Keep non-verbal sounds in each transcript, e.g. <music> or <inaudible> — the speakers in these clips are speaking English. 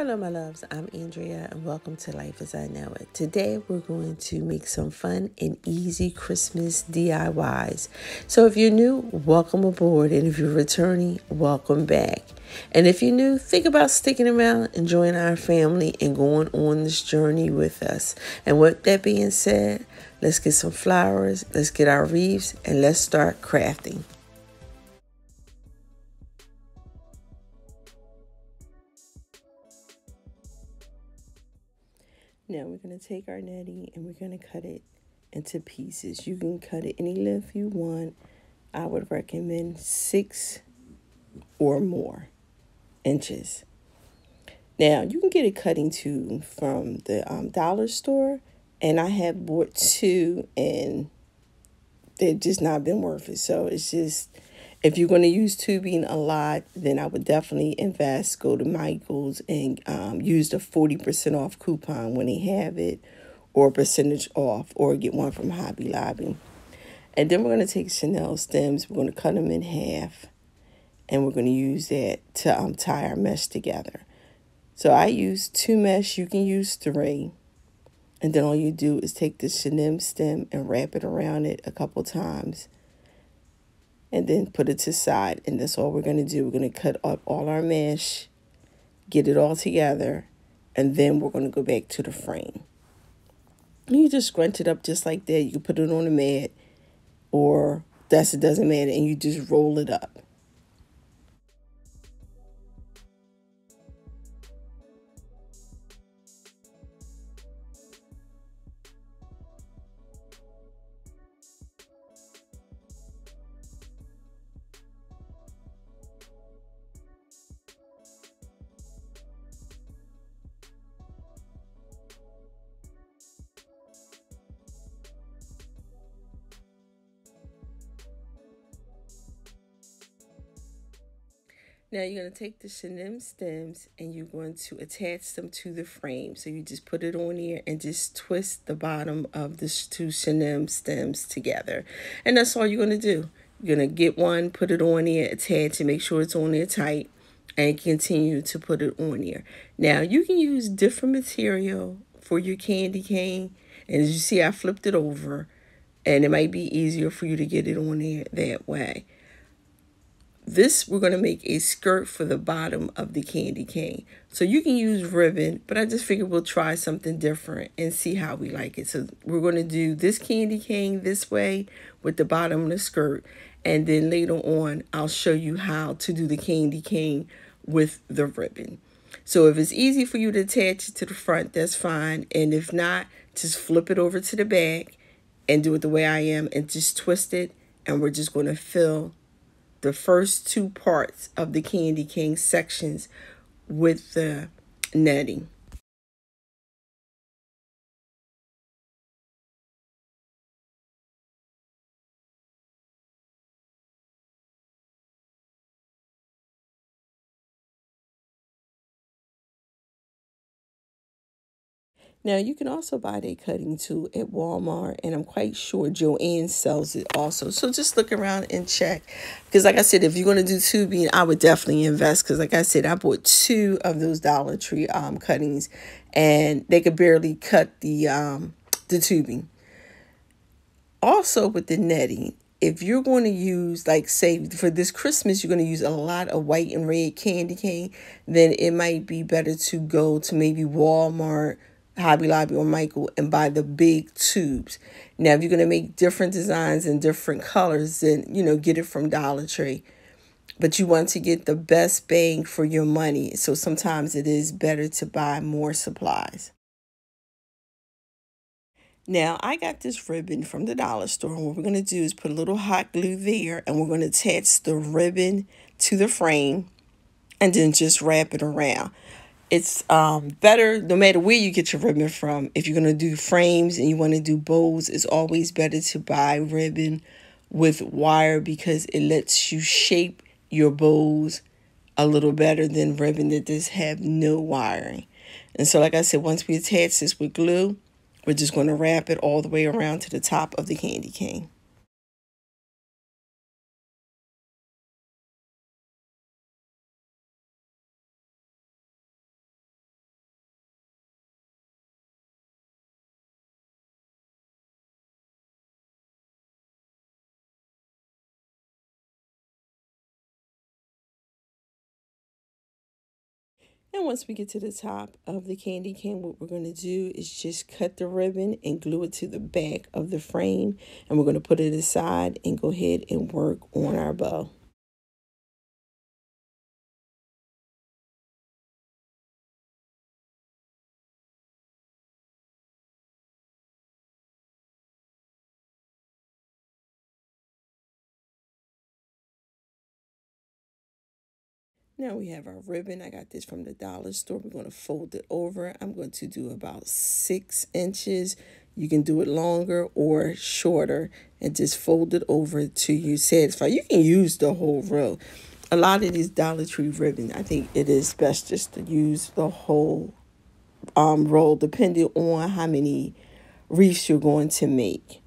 Hello, my loves. I'm Andrea, and welcome to Life as I Know It. Today, we're going to make some fun and easy Christmas DIYs. So, if you're new, welcome aboard, and if you're returning, welcome back. And if you're new, think about sticking around, and joining our family, and going on this journey with us. And with that being said, let's get some flowers, let's get our wreaths, and let's start crafting. Now we're going to take our netting and we're going to cut it into pieces. You can cut it any length you want. I would recommend six or more inches. Now you can get a cutting tool from the um, dollar store, and I have bought two, and they've just not been worth it. So it's just if you're going to use tubing a lot, then I would definitely invest. Go to Michael's and um, use the 40% off coupon when they have it, or percentage off, or get one from Hobby Lobby. And then we're going to take chenille stems. We're going to cut them in half, and we're going to use that to um, tie our mesh together. So I use two mesh. You can use three. And then all you do is take the chenille stem and wrap it around it a couple times and then put it to side. And that's all we're going to do. We're going to cut up all our mesh, get it all together, and then we're going to go back to the frame. You just scrunch it up just like that. You can put it on a mat or that's it doesn't matter and you just roll it up. Now you're going to take the chenille stems and you're going to attach them to the frame. So you just put it on here and just twist the bottom of the two chenille stems together. And that's all you're going to do. You're going to get one, put it on here, attach it, make sure it's on there tight, and continue to put it on here. Now you can use different material for your candy cane. And as you see, I flipped it over and it might be easier for you to get it on there that way. This, we're going to make a skirt for the bottom of the candy cane. So you can use ribbon, but I just figured we'll try something different and see how we like it. So we're going to do this candy cane this way with the bottom of the skirt. And then later on, I'll show you how to do the candy cane with the ribbon. So if it's easy for you to attach it to the front, that's fine. And if not, just flip it over to the back and do it the way I am and just twist it. And we're just going to fill the first two parts of the Candy King sections with the netting. Now, you can also buy the cutting tool at Walmart, and I'm quite sure Joann sells it also. So just look around and check. Because like I said, if you're going to do tubing, I would definitely invest. Because like I said, I bought two of those Dollar Tree um, cuttings, and they could barely cut the, um, the tubing. Also with the netting, if you're going to use like say for this christmas you're going to use a lot of white and red candy cane then it might be better to go to maybe walmart Hobby Lobby or Michael and buy the big tubes. Now, if you're going to make different designs and different colors, then, you know, get it from Dollar Tree. But you want to get the best bang for your money. So sometimes it is better to buy more supplies. Now, I got this ribbon from the dollar store. And what we're going to do is put a little hot glue there. And we're going to attach the ribbon to the frame. And then just wrap it around it's um, better no matter where you get your ribbon from. If you're going to do frames and you want to do bows, it's always better to buy ribbon with wire because it lets you shape your bows a little better than ribbon that just have no wiring. And so, like I said, once we attach this with glue, we're just going to wrap it all the way around to the top of the candy cane. And once we get to the top of the candy cane, what we're going to do is just cut the ribbon and glue it to the back of the frame. And we're going to put it aside and go ahead and work on our bow. Now we have our ribbon. I got this from the dollar store. We're going to fold it over. I'm going to do about six inches. You can do it longer or shorter and just fold it over to you satisfy. You can use the whole row. A lot of these Dollar Tree ribbon, I think it is best just to use the whole um, roll depending on how many wreaths you're going to make.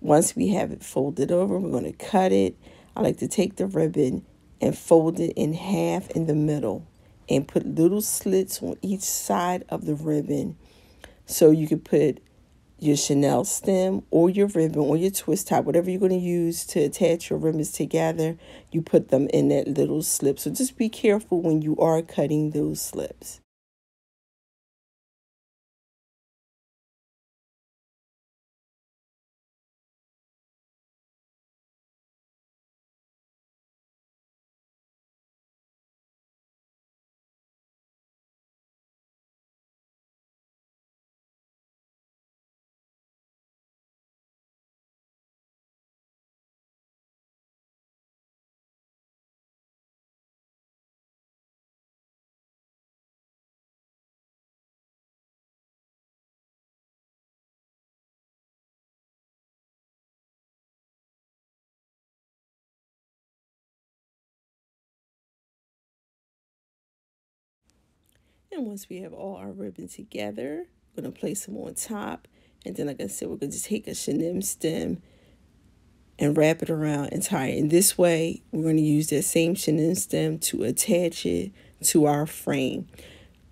Once we have it folded over, we're going to cut it. I like to take the ribbon and fold it in half in the middle and put little slits on each side of the ribbon so you can put your chenille stem or your ribbon or your twist tie, whatever you're going to use to attach your ribbons together, you put them in that little slip. So just be careful when you are cutting those slips. And once we have all our ribbon together, we're going to place them on top. And then, like I said, we're going to take a chenille stem and wrap it around and tie it. And this way, we're going to use that same chenille stem to attach it to our frame.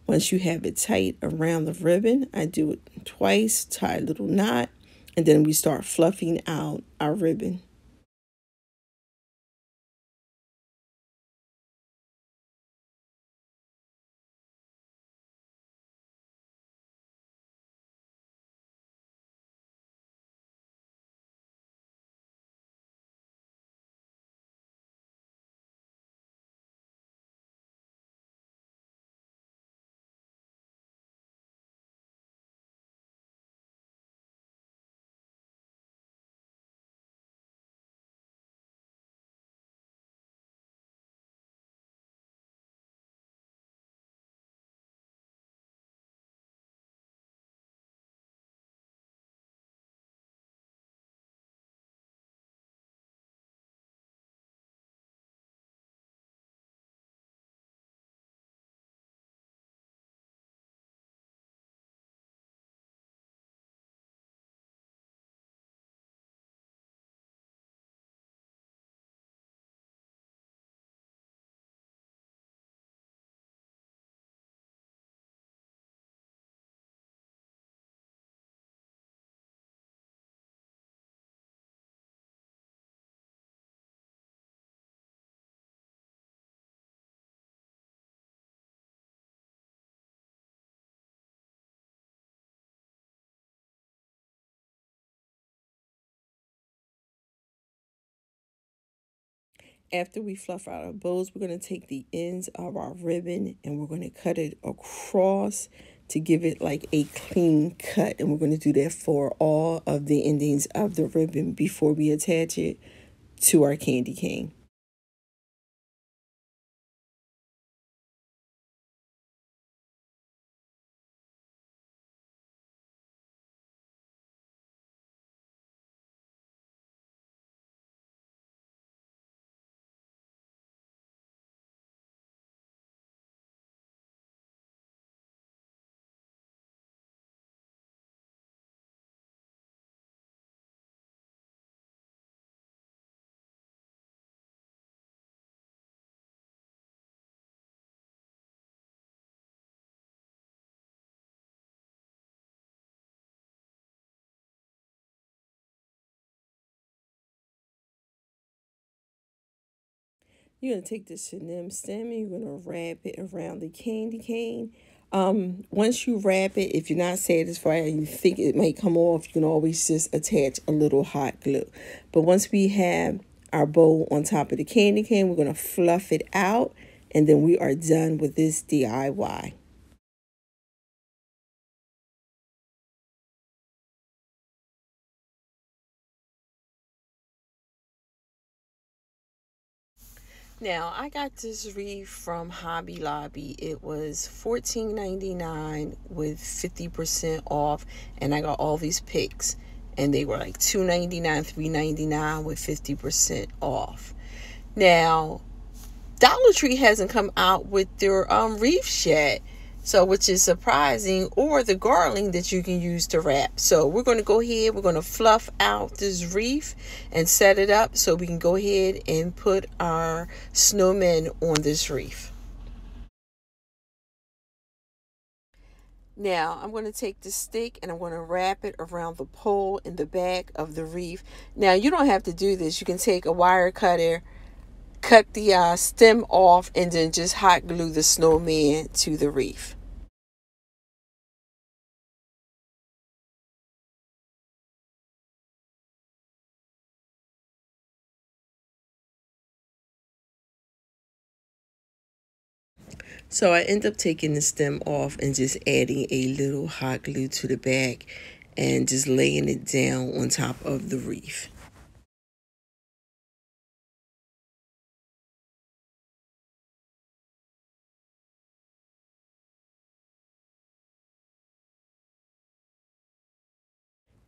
Once you have it tight around the ribbon, I do it twice, tie a little knot, and then we start fluffing out our ribbon. After we fluff out our bows, we're going to take the ends of our ribbon and we're going to cut it across to give it like a clean cut. And we're going to do that for all of the endings of the ribbon before we attach it to our candy cane. You're going to take the chenille stem and you're going to wrap it around the candy cane. Um, once you wrap it, if you're not satisfied and you think it may come off, you can always just attach a little hot glue. But once we have our bowl on top of the candy cane, we're going to fluff it out and then we are done with this DIY. Now I got this wreath from Hobby Lobby. It was $14.99 with 50% off, and I got all these picks, and they were like $2.99, $3.99 with 50% off. Now, Dollar Tree hasn't come out with their um, wreaths yet. So, which is surprising, or the garland that you can use to wrap. So, we're going to go ahead, we're going to fluff out this wreath and set it up so we can go ahead and put our snowmen on this wreath. Now, I'm going to take the stick and I'm going to wrap it around the pole in the back of the wreath. Now, you don't have to do this. You can take a wire cutter cut the uh, stem off and then just hot glue the snowman to the wreath. So I end up taking the stem off and just adding a little hot glue to the back and just laying it down on top of the wreath.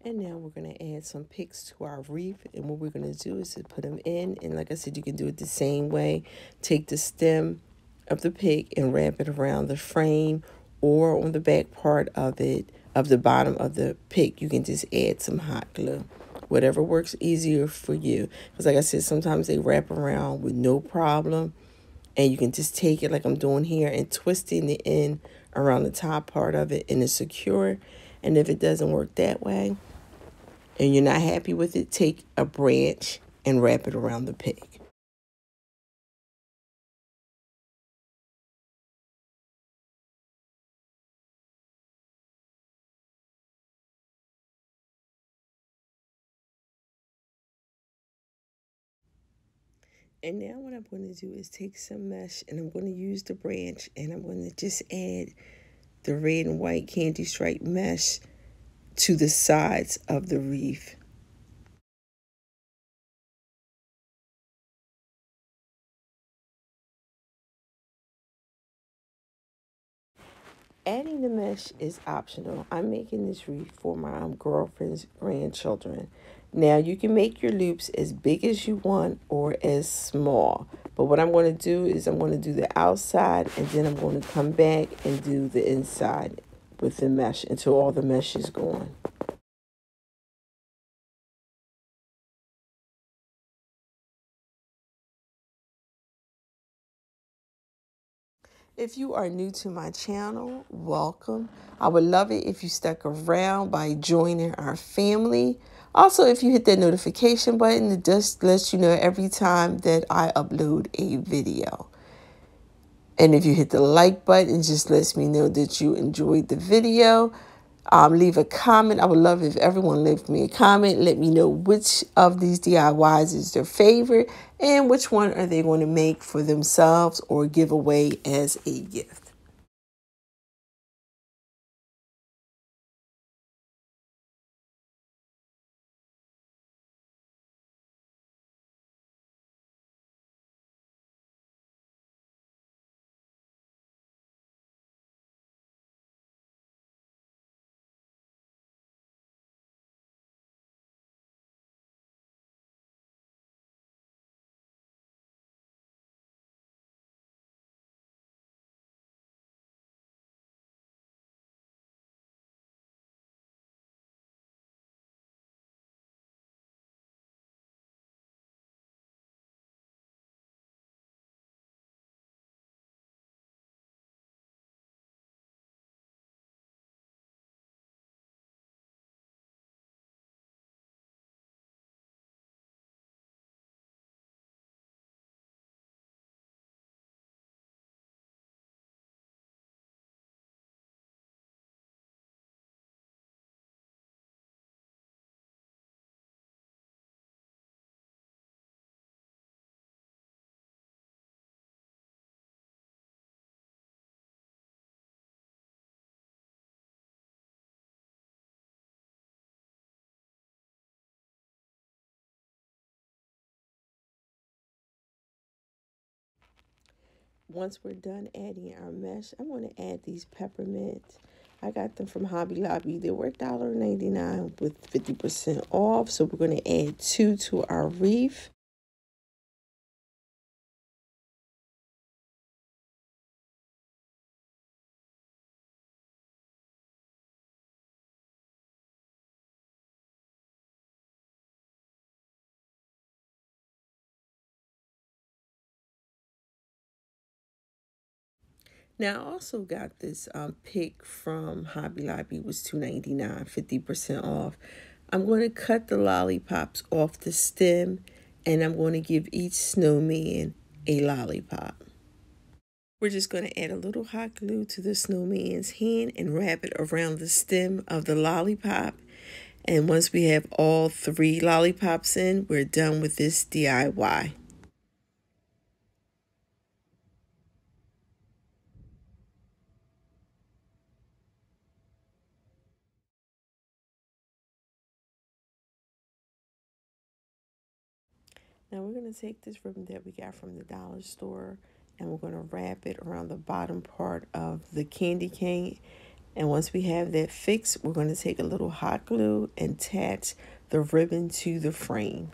And now we're going to add some picks to our wreath. And what we're going to do is to put them in. And like I said, you can do it the same way. Take the stem of the pick and wrap it around the frame or on the back part of it, of the bottom of the pick. You can just add some hot glue. Whatever works easier for you. Because like I said, sometimes they wrap around with no problem. And you can just take it like I'm doing here and twisting the end around the top part of it and it's secure. And if it doesn't work that way, and you're not happy with it, take a branch and wrap it around the pig. And now what I'm going to do is take some mesh and I'm going to use the branch and I'm going to just add the red and white candy stripe mesh to the sides of the reef. Adding the mesh is optional. I'm making this wreath for my um, girlfriend's grandchildren. Now you can make your loops as big as you want or as small. But what I'm going to do is I'm going to do the outside and then I'm going to come back and do the inside with the mesh until all the mesh is gone. If you are new to my channel, welcome. I would love it if you stuck around by joining our family. Also, if you hit that notification button, it just lets you know every time that I upload a video. And if you hit the like button, just lets me know that you enjoyed the video. Um, leave a comment. I would love if everyone left me a comment. Let me know which of these DIYs is their favorite and which one are they going to make for themselves or give away as a gift. Once we're done adding our mesh, I want to add these peppermints. I got them from Hobby Lobby. They were $1.99 with 50% off. So we're going to add two to our wreath. Now I also got this um, pick from Hobby Lobby. It was $2.99, 50% off. I'm going to cut the lollipops off the stem and I'm going to give each snowman a lollipop. We're just going to add a little hot glue to the snowman's hand and wrap it around the stem of the lollipop. And once we have all three lollipops in, we're done with this DIY. Take this ribbon that we got from the dollar store and we're going to wrap it around the bottom part of the candy cane. And once we have that fixed, we're going to take a little hot glue and attach the ribbon to the frame.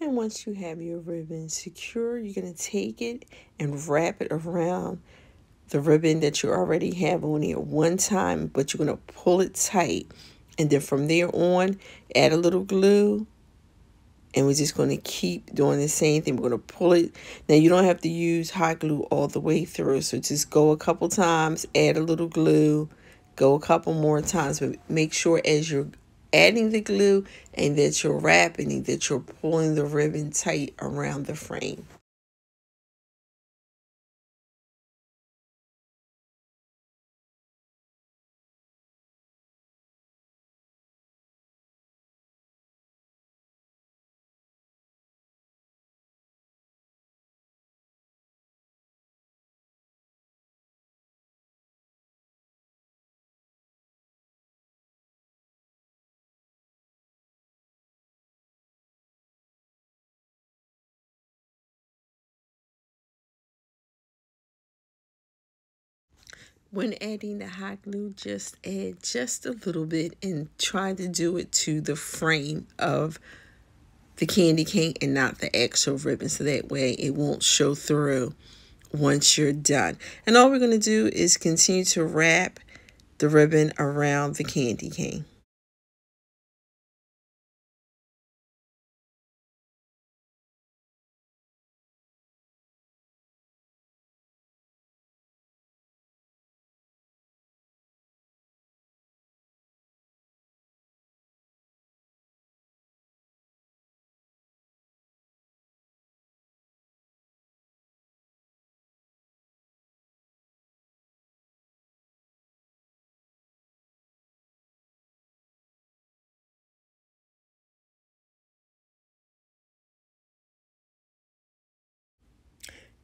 And once you have your ribbon secure, you're going to take it and wrap it around the ribbon that you already have on here one time, but you're going to pull it tight. And then from there on, add a little glue. And we're just going to keep doing the same thing. We're going to pull it. Now, you don't have to use hot glue all the way through. So just go a couple times, add a little glue, go a couple more times. But make sure as you're adding the glue and that you're wrapping it, that you're pulling the ribbon tight around the frame. When adding the hot glue, just add just a little bit and try to do it to the frame of the candy cane and not the actual ribbon so that way it won't show through once you're done. And all we're going to do is continue to wrap the ribbon around the candy cane.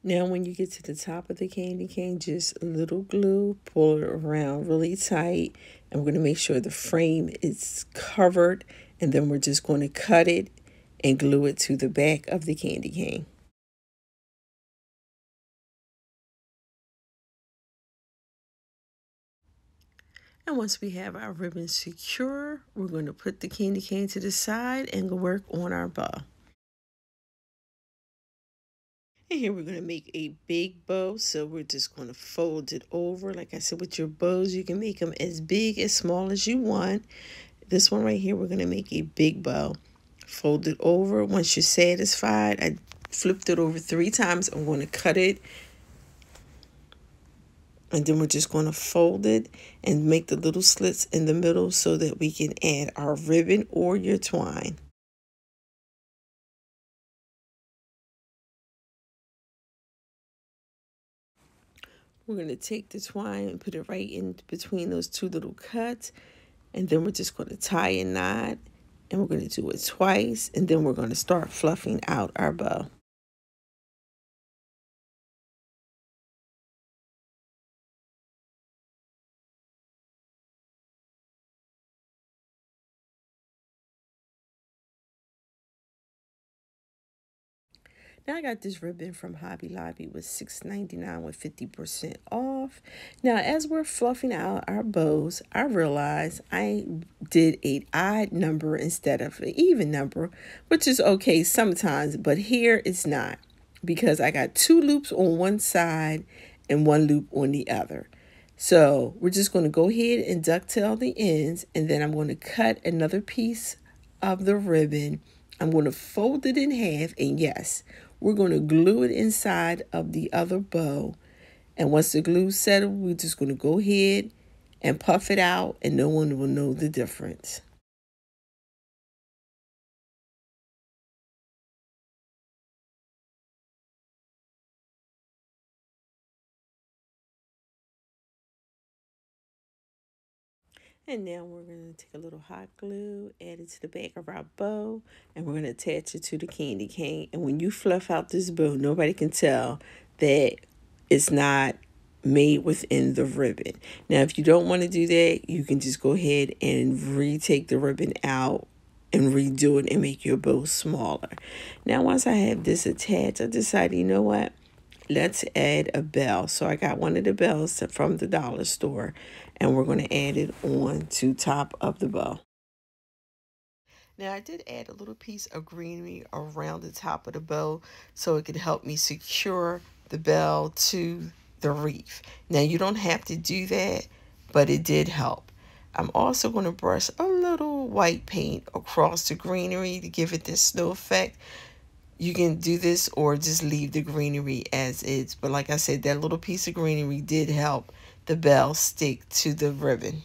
Now, when you get to the top of the candy cane, just a little glue, pull it around really tight, and we're going to make sure the frame is covered, and then we're just going to cut it and glue it to the back of the candy cane. And once we have our ribbon secure, we're going to put the candy cane to the side and work on our bow. And <laughs> here we're going to make a big bow. So we're just going to fold it over. Like I said, with your bows, you can make them as big, as small as you want. This one right here, we're going to make a big bow. Fold it over. Once you're satisfied, I flipped it over three times. I'm going to cut it. And then we're just going to fold it and make the little slits in the middle so that we can add our ribbon or your twine. We're going to take the twine and put it right in between those two little cuts. And then we're just going to tie a knot. And we're going to do it twice. And then we're going to start fluffing out our bow. Now I got this ribbon from Hobby Lobby with $6.99 with 50% off. Now as we're fluffing out our bows, I realized I did a odd number instead of an even number, which is okay sometimes, but here it's not because I got two loops on one side and one loop on the other. So we're just going to go ahead and ducktail the ends and then I'm going to cut another piece of the ribbon. I'm going to fold it in half and yes, we're going to glue it inside of the other bow. And once the glue's settled, we're just going to go ahead and puff it out and no one will know the difference. And now we're going to take a little hot glue, add it to the back of our bow, and we're going to attach it to the candy cane. And when you fluff out this bow, nobody can tell that it's not made within the ribbon. Now, if you don't want to do that, you can just go ahead and retake the ribbon out and redo it and make your bow smaller. Now, once I have this attached, I decided, you know what? let's add a bell. So I got one of the bells from the dollar store and we're going to add it on to top of the bow. Now I did add a little piece of greenery around the top of the bow so it could help me secure the bell to the wreath. Now you don't have to do that, but it did help. I'm also going to brush a little white paint across the greenery to give it this snow effect you can do this or just leave the greenery as is. But like I said, that little piece of greenery did help the bell stick to the ribbon.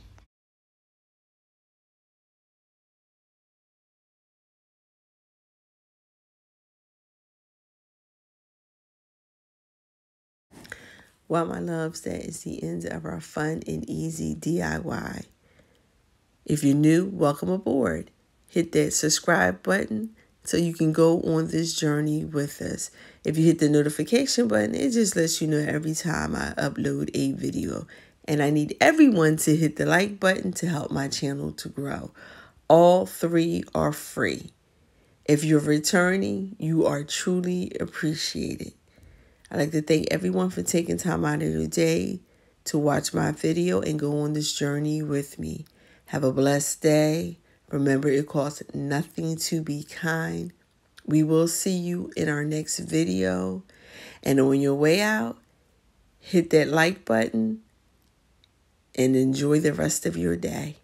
Well, my loves, that is the end of our fun and easy DIY. If you're new, welcome aboard. Hit that subscribe button so you can go on this journey with us. If you hit the notification button, it just lets you know every time I upload a video. And I need everyone to hit the like button to help my channel to grow. All three are free. If you're returning, you are truly appreciated. I'd like to thank everyone for taking time out of your day to watch my video and go on this journey with me. Have a blessed day. Remember, it costs nothing to be kind. We will see you in our next video. And on your way out, hit that like button and enjoy the rest of your day.